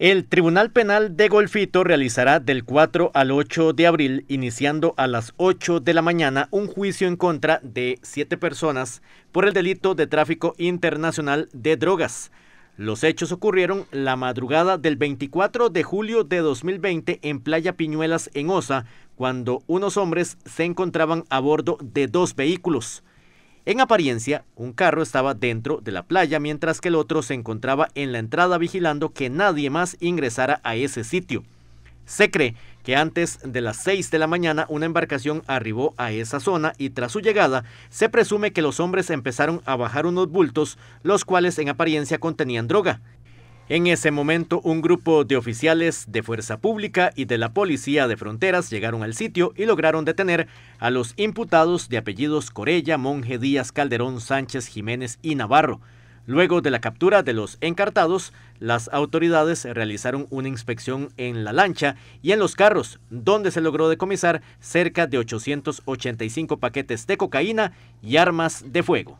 El Tribunal Penal de Golfito realizará del 4 al 8 de abril, iniciando a las 8 de la mañana, un juicio en contra de siete personas por el delito de tráfico internacional de drogas. Los hechos ocurrieron la madrugada del 24 de julio de 2020 en Playa Piñuelas, en Osa, cuando unos hombres se encontraban a bordo de dos vehículos. En apariencia, un carro estaba dentro de la playa mientras que el otro se encontraba en la entrada vigilando que nadie más ingresara a ese sitio. Se cree que antes de las 6 de la mañana una embarcación arribó a esa zona y tras su llegada se presume que los hombres empezaron a bajar unos bultos, los cuales en apariencia contenían droga. En ese momento, un grupo de oficiales de Fuerza Pública y de la Policía de Fronteras llegaron al sitio y lograron detener a los imputados de apellidos Corella, Monje, Díaz, Calderón, Sánchez, Jiménez y Navarro. Luego de la captura de los encartados, las autoridades realizaron una inspección en la lancha y en los carros, donde se logró decomisar cerca de 885 paquetes de cocaína y armas de fuego.